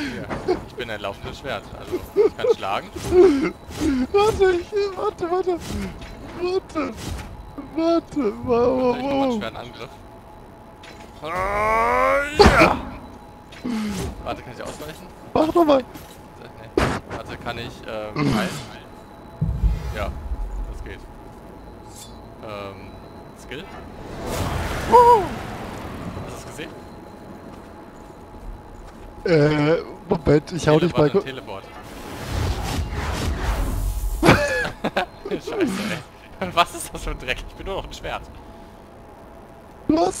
Ja, ich bin ein laufendes Schwert. Also, ich kann schlagen. Warte, ich, warte, warte. Warte. Warte. Wow, Ich mach mal einen wow, Angriff. Ah, ja. Warte, kann ich ausweichen? wow. Mach nochmal. Nee. Warte, kann ich ähm, heilen? Ja, das geht. Ähm, Skill? Äh, Moment, ich hau dich mal Teleport, kurz. Teleport. Scheiße, ey. Was ist das für ein Dreck? Ich bin nur noch ein Schwert. Was?